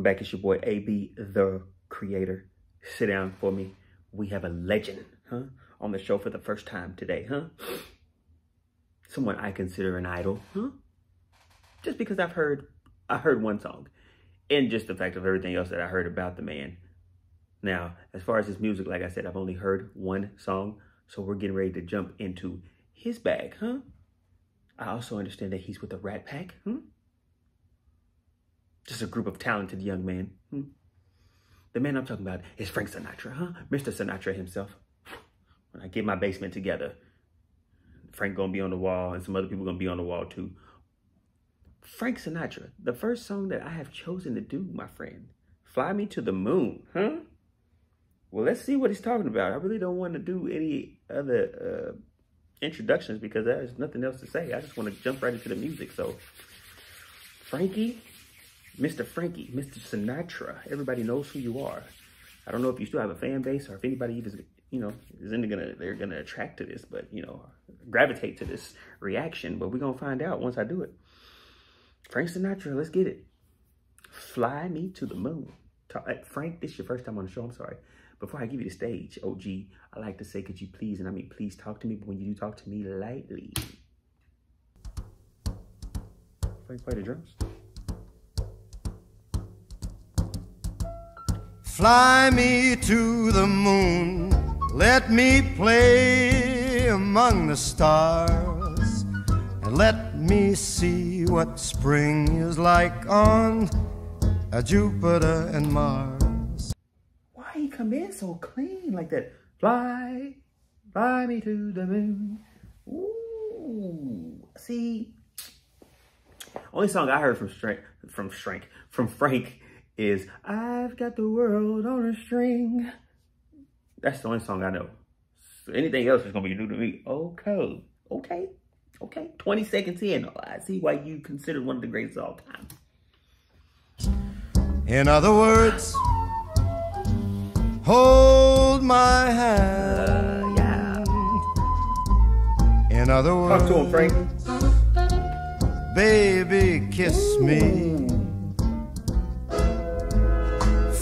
Welcome back. It's your boy AB, the Kreator. Sit down for me. We have a legend, huh? On the show for the first time today, huh? Someone I consider an idol, huh? Just because I've heard, I heard one song. And just the fact of everything else that I heard about the man. Now, as far as his music, like I said, I've only heard one song. So we're getting ready to jump into his bag, huh? I also understand that he's with the Rat Pack, hmm? Just a group of talented young men. Hmm? The man I'm talking about is Frank Sinatra, huh? Mr. Sinatra himself. When I get my basement together, Frank gonna be on the wall and some other people gonna be on the wall too. Frank Sinatra, the first song that I have chosen to do, my friend. Fly Me to the Moon, huh? Well, let's see what he's talking about. I really don't want to do any other uh, introductions because there's nothing else to say. I just want to jump right into the music. So, Frankie, Mr. Frankie, Mr. Sinatra, everybody knows who you are. I don't know if you still have a fan base or if anybody even, you know, is into gonna they're gonna attract to this, but you know, gravitate to this reaction. But we're gonna find out once I do it. Frank Sinatra, let's get it. Fly me to the moon. Frank, this is your first time on the show. I'm sorry. Before I give you the stage, OG, I like to say, could you please, and I mean, please talk to me, but when you do talk to me, lightly. Frank, play the drums. Fly me to the moon, let me play among the stars, and let me see what spring is like on a Jupiter and Mars. Why he come in so clean like that? Fly, fly me to the moon. Ooh, see, only song I heard from Frank, from Frank, from Frank is I've got the world on a string. That's the only song I know. So anything else is gonna be new to me. Okay, okay, okay. 20 seconds in, I see why you consider one of the greatest of all time. In other words, hold my hand. Uh, yeah. In other words, talk to him, Frank. Baby, kiss Ooh. me.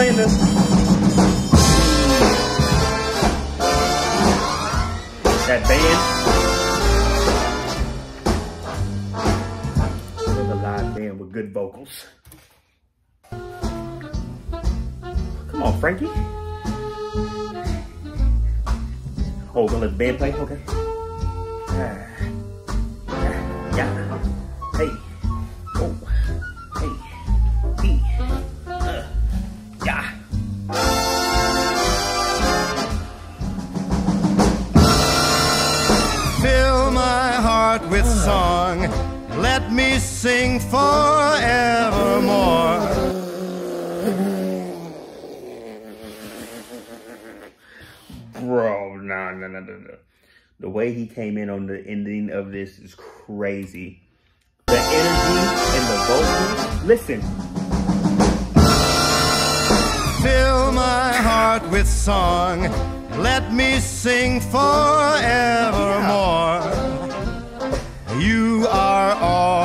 playing this. That band. Another live band with good vocals. Come on, Frankie. Oh, gonna let the band play? Okay. Ah. Yeah. Me sing forevermore. Bro, no, no, no, no, no. The way he came in on the ending of this is crazy. The energy and the vocals. Listen. Fill my heart with song. Let me sing forevermore. Yeah. You are all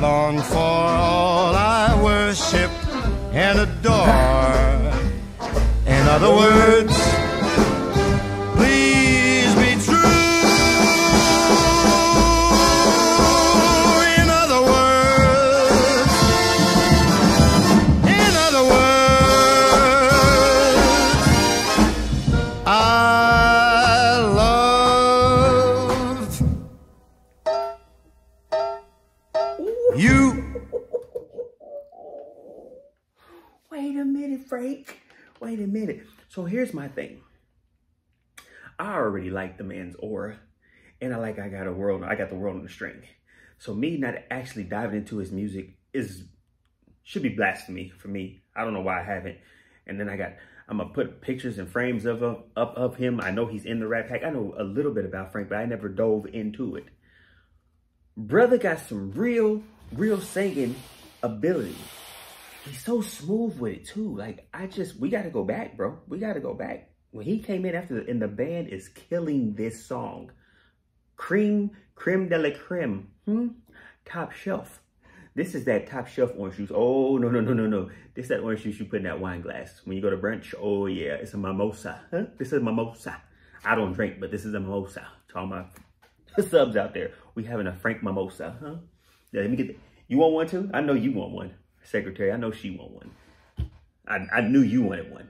Long for, all I worship and adore. In other words, wait a minute. So here's my thing. I already like the man's aura and I like I got a world, I got the world on the string. So me not actually diving into his music is should be blasphemy for me. I don't know why I haven't. And then I got, I'm gonna put pictures and frames of him, up of him. I know he's in the Rat Pack. I know a little bit about Frank, but I never dove into it. Brother got some real, real singing ability. He's so smooth with it too. Like I just, we gotta go back, bro. We gotta go back. When he came in after, the, and the band is killing this song. Cream, creme de la creme, hmm? Top shelf. This is that top shelf orange juice. Oh, no, no, no, no, no. This is that orange juice you put in that wine glass. When you go to brunch, oh yeah, it's a mimosa. Huh? This is mimosa. I don't drink, but this is a mimosa. To all my subs out there, we having a Frank mimosa, huh? Yeah, let me get, the, you want one too? I know you want one. Secretary, I know she want one. I, I knew you wanted one.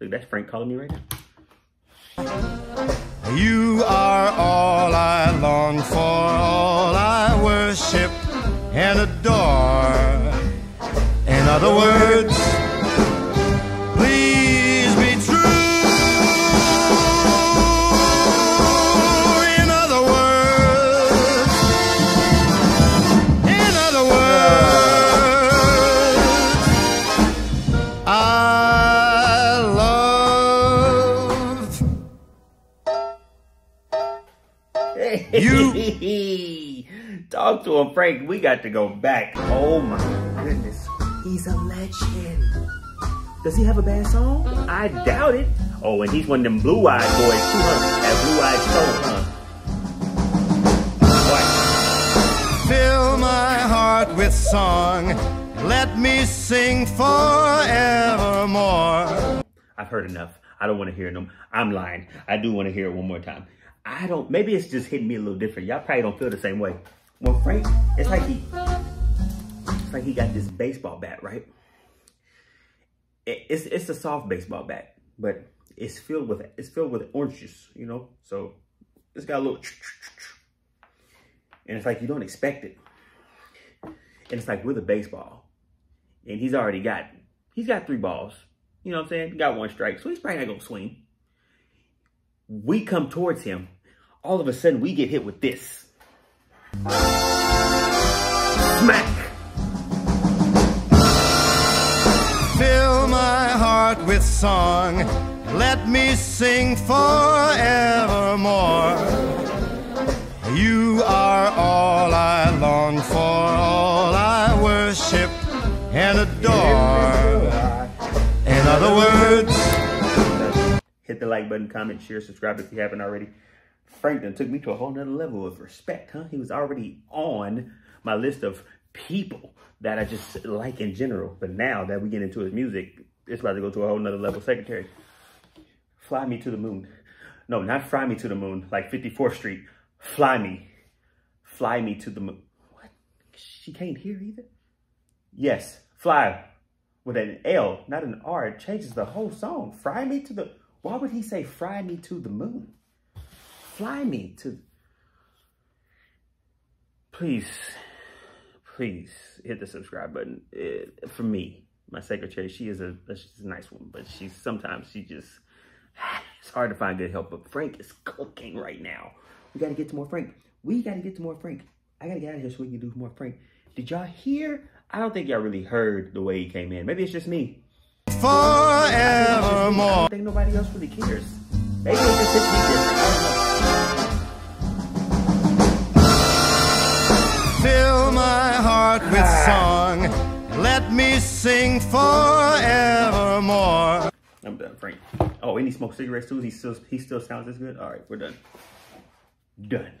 Look, that's Frank calling me right now. You are all I long for, all I worship and adore. In other words, You talk to him, Frank. We got to go back. Oh my goodness, he's a legend. Does he have a bad song? I doubt it. Oh, and he's one of them blue-eyed boys too, huh? That blue-eyed soul, huh? Fill my heart with song. Let me sing forevermore. I've heard enough. I don't want to hear them. I'm lying. I do want to hear it one more time. I don't. Maybe it's just hitting me a little different. Y'all probably don't feel the same way. Well, Frank, it's like he, it's like he got this baseball bat, right? It, it's it's a soft baseball bat, but it's filled with it's filled with orange juice, you know. So it's got a little, and it's like you don't expect it, and it's like with a baseball, and he's already got he's got three balls. You know what I'm saying? He got one strike, so he's probably not gonna swing. We come towards him. All of a sudden, we get hit with this. Smack! Fill my heart with song. Let me sing forevermore. You are all I long for, all I worship and adore. In other words, Hit the like button, comment, share, subscribe if you haven't already. Frank done took me to a whole nother level of respect, huh? He was already on my list of people that I just like in general. But now that we get into his music, it's about to go to a whole nother level. Secretary, fly me to the moon. No, not fly me to the moon, like 54th Street. Fly me. Fly me to the moon. What? She can't hear either? Yes, fly with an L, not an R. It changes the whole song. Fly me to the... Why would he say fly me to the moon? Fly me to... Please, please hit the subscribe button. It, for me, my secretary, she is a, she's a nice woman, but she's sometimes she just... It's hard to find good help, but Frank is cooking right now. We got to get to more Frank. We got to get to more Frank. I got to get out of here so we can do more Frank. Did y'all hear? I don't think y'all really heard the way he came in. Maybe it's just me. I forevermore. don't think nobody else really cares. Maybe it just me song. Let me sing forevermore. I'm done, Frank. Oh, and he smokes cigarettes too. He still he still sounds this good. All right, we're done. Done.